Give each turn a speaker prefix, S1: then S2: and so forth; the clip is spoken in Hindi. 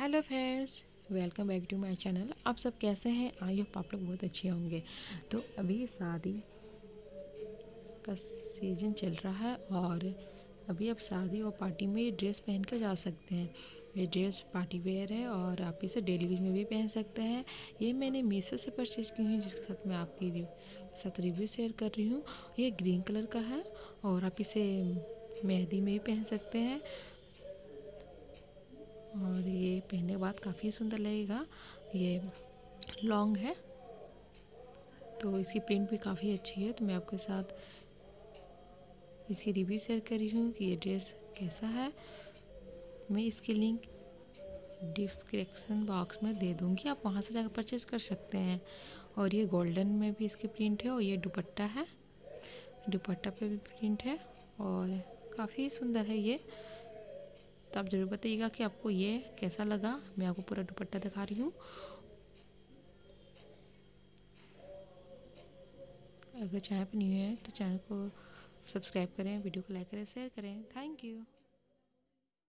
S1: Hello friends, welcome back to my channel. आप सब कैसे हैं? आई होप आप लोग बहुत अच्छे होंगे। तो अभी शादी का सीज़न चल रहा है और अभी आप शादी और पार्टी में ड्रेस पहन कर जा सकते हैं। ये ड्रेस पार्टी वेयर है और आप इसे डेली यूज़ में भी पहन सकते हैं। ये मैंने मीशो से परचेज की है, जिसके साथ मैं आपकी साथ रिव्यू शेयर कर रही हूँ। ये ग्रीन कलर का है और आप इसे मेहंदी में भी पहन सकते हैं। ये पहनने के बाद काफ़ी सुंदर लगेगा। ये लॉन्ग है। तो इसकी प्रिंट भी काफ़ी अच्छी है। तो मैं आपके साथ इसकी रिव्यू शेयर कर रही हूँ कि ये ड्रेस कैसा है। मैं इसकी लिंक डिस्क्रिप्शन बॉक्स में दे दूँगी। आप वहाँ से जाकर परचेज़ कर सकते हैं। और ये गोल्डन में भी इसकी प्रिंट है और ये दुपट्टा है। दुपट्टा पे भी प्रिंट है और काफ़ी सुंदर है ये। तो आप ज़रूर बताइएगा कि आपको ये कैसा लगा। मैं आपको पूरा दुपट्टा दिखा रही हूँ। अगर चैनल पर न्यू है तो चैनल को सब्सक्राइब करें, वीडियो को लाइक करें शेयर करें। Thank you